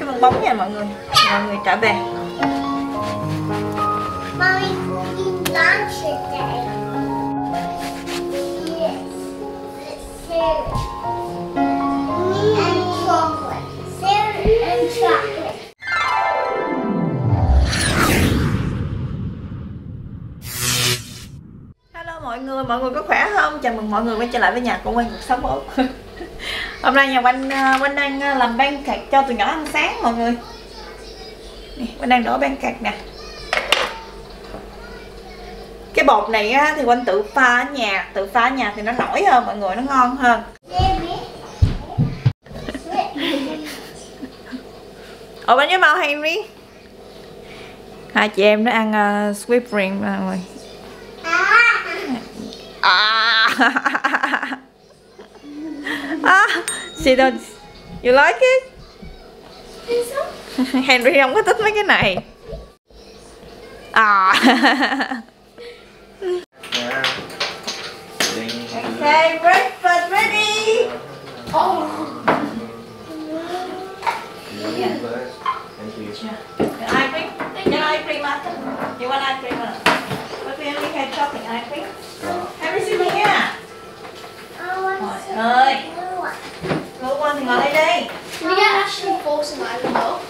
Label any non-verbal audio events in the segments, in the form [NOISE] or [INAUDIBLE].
cái bong bóng nha mọi người. Mọi người trở về. Hello mọi người, mọi người có khỏe không? Chào mừng mọi người quay trở lại với nhà của Quanh Cuộc Sống Úc [LAUGHS] [LAUGHS] Hôm nay nhà Quanh, ờ, Quanh đang ờ, làm ban cạc cho tụi nhỏ ăn sáng mọi người. Quanh đang đổ ban cạc nè. Cái bột này á, thì Quanh tự pha ở nhà Tự pha ở nhà thì nó nổi hơn mọi người, nó ngon hơn. [LAUGHS] Ủa bánh với mau Henry Hai chị em nó ăn uh, sweet cream mọi người. Ah. [LAUGHS] She don't. You like it? [LAUGHS] Henry không có thích mấy cái này. À. [LAUGHS] Lũ con thì ngồi đây đi. Can we get Ashley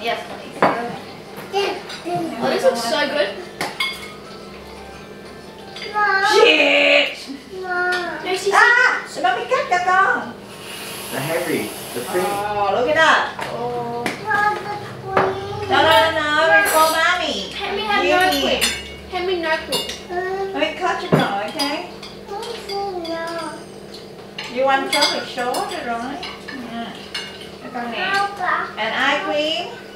Yes, please. This, this. Oh, this looks so good. Mom. Shit! Mom. No, Sissy. À, mommy cắt cho con. The Harry, the cream. Oh, look at that. Oh. Mom, the queen. No, no, no, no, it's for mommy. Can we have Yeah. no cream? Can we no cream? Um, Let me cut it now, okay? no. You want chocolate short, right? Yeah. Cho con nè. How about And eye cream.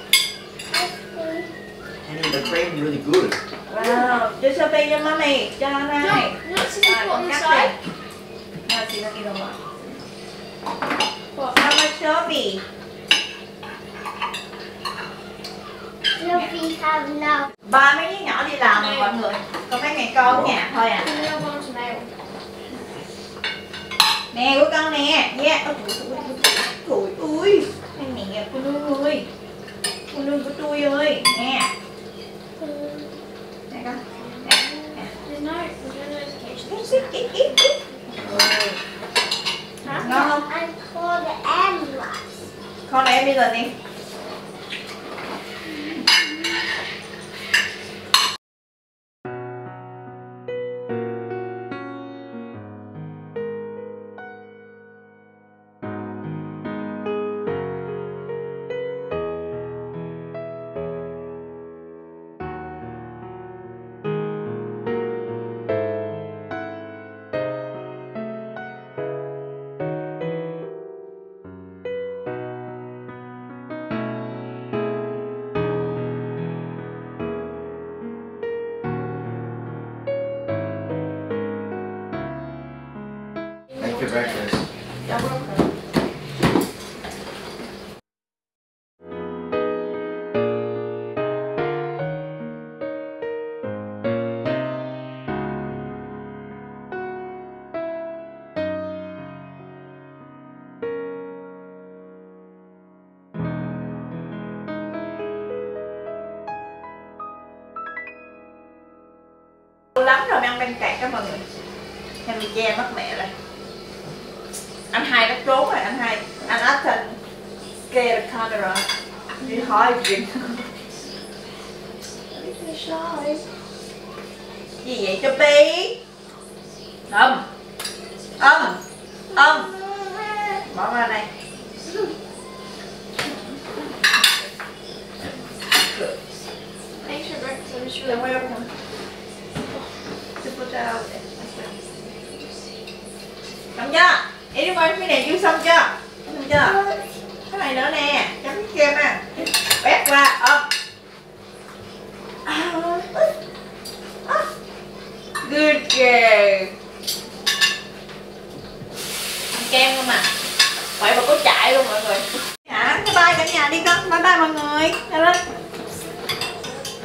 Ice cream? Henry, the cream really good. Wow, cho Sophie cho mommy, cho No, này. no, Rồi, put con on the side. kia đâu rồi. What? How much Sophie? Sophie have no. Ba mấy đứa nhỏ đi làm rồi mọi người. Còn mấy mẹ con ở nhà thôi à. Nè của con nè. Yeah. Ôi, Trời ơi. Hai mẹ cô nương ơi. Cô nương của tôi ơi. Nè. Nè con. Nè. Nè. There's no, there's no notification. Ít, ít, ít, ít, ít. Rồi. Huh? Ngon không? I call the ambulance. Con này em đi lắm rồi mang ăn bánh cạc đó mọi người. Em bị che mất mẹ rồi. Anh hai đã trốn rồi anh hai anh Ethan scared the camera đi hỏi chuyện gì vậy cho pi âm âm âm bỏ ra đây Thanks for breakfast. You're welcome. Super trao Xong chưa? Ý đi qua cái này chưa xong chưa? Xong chưa? Cái này nữa nè, chấm cái kem nè. Quét qua, ơ Good girl. Ăn kem không à? Vậy mà có chạy luôn mọi người. Dạ, bye bye cả nhà đi con. Bye bye mọi người. Lên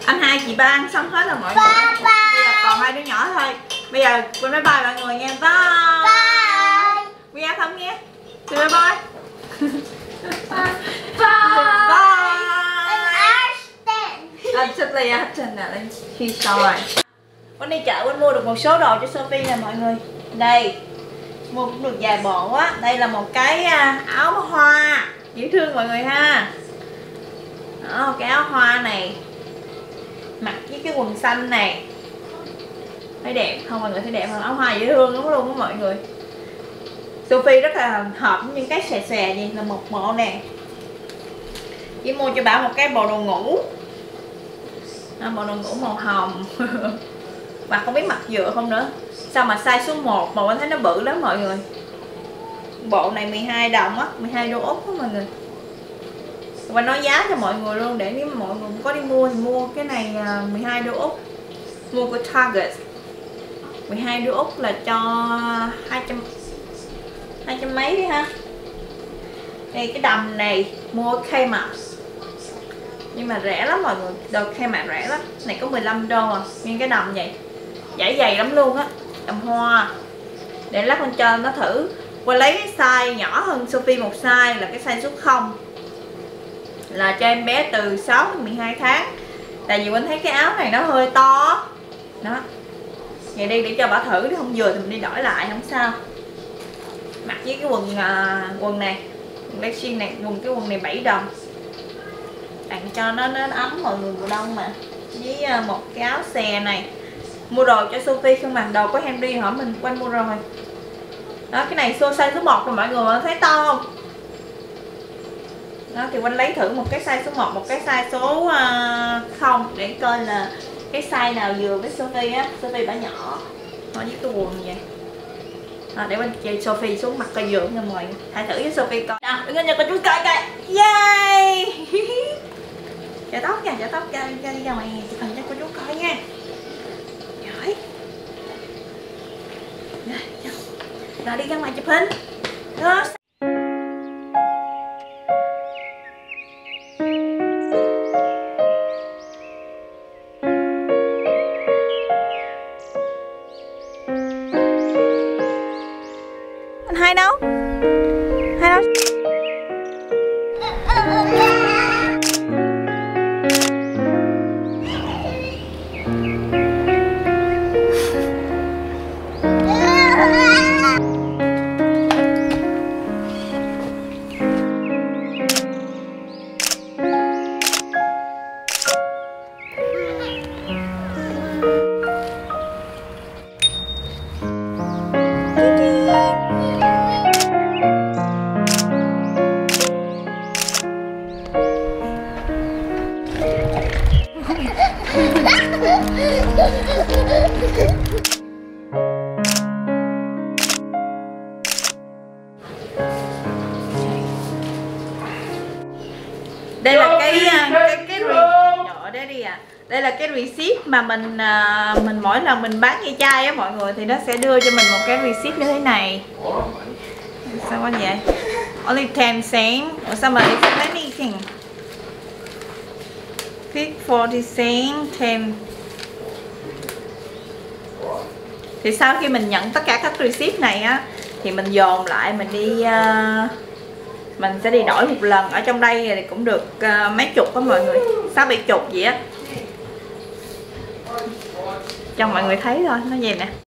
anh hai chị ba ăn xong hết rồi mọi người. Bye bye. bây giờ còn hai đứa nhỏ thôi. Bây giờ quên bye bye mọi người nha. Bye Bye không nghe. [LAUGHS] Bye. Bye. Bye. bye Ashton. hết trên nè lên khi rồi Quên đi chợ Quên mua được một số đồ cho Sophie nè mọi người. Đây Mua cũng được vài bộ á. Đây là một cái à, áo hoa. Dễ thương mọi người ha. Đó, cái áo hoa này. Mặc với cái quần xanh này. Thấy đẹp không? Mọi người thấy đẹp không? Áo hoa dễ thương lắm luôn á mọi người Sophie rất là hợp với những cái xè xè gì là một bộ nè. Chỉ mua cho bảo một cái bộ đồ ngủ. À, bộ đồ ngủ màu hồng. [LAUGHS] Mà không biết mặt vừa không nữa. Sao mà size số 1 mà anh thấy nó bự lắm mọi người. Bộ này 12 đồng á 12 đô úc á mọi người. Và nói giá cho mọi người luôn để nếu mà mọi người có đi mua thì mua cái này à, 12 đô úc. Mua của Target. 12 đô úc là cho 200 200 mấy đi ha. Đây, cái đầm này, mua Kmart nhưng mà rẻ lắm mọi người. Đồ Kmart rẻ lắm. Này có 15 đô à. Nguyên cái đầm vậy. Giải dày lắm luôn á. Đầm hoa. Để lát con cho nó thử. Qua lấy cái size nhỏ hơn Sophie một size là cái size số 0 là cho em bé từ 6 đến 12 tháng. Tại vì mình thấy cái áo này nó hơi to. Đó. Vậy đi, để cho bà thử. Nếu không vừa thì mình đi đổi lại, không sao mặc với cái quần uh, quần này quần xuyên này quần cái quần này 7 đồng. Tặng cho nó nó ấm mọi người mùa đông mà. Với uh, một cái áo xè này. Mua đồ cho Sophie không mà đồ có Henry hỏi mình quanh mua rồi. Đó cái này size số 1 rồi mọi người mà thấy to không? Đó thì quanh lấy thử một cái size số 1 một cái size số à, uh, 0 để coi là cái size nào vừa với Sophie á. Sophie bả nhỏ nó với cái quần vậy à, để mình chơi Sophie xuống mặt coi dưỡng nha mọi người. Hãy thử với Sophie coi. Nào đứng lên cho cô chú coi coi. Yay! [LAUGHS] Chả tóc nha chả tóc cho, cho đi ra ngoài chụp hình cho cô chú coi nha. Giỏi rồi đi ra ngoài chụp hình. Đó re- đi à đây là cái receipt mà mình à, mình mỗi lần mình bán ve chai á mọi người thì nó sẽ đưa cho mình một cái receipt như thế này. Sao quá vậy? Only 10 cent Ủa sao mà it's anything? Pick 40 cent 10 thì sau khi mình nhận tất cả các receipt này á thì mình dồn lại mình đi uh, mình sẽ đi đổi một lần. Ở trong đây thì cũng được uh, mấy chục đó mọi người sáu bảy chục gì á. Cho mọi người thấy thôi nó vậy nè.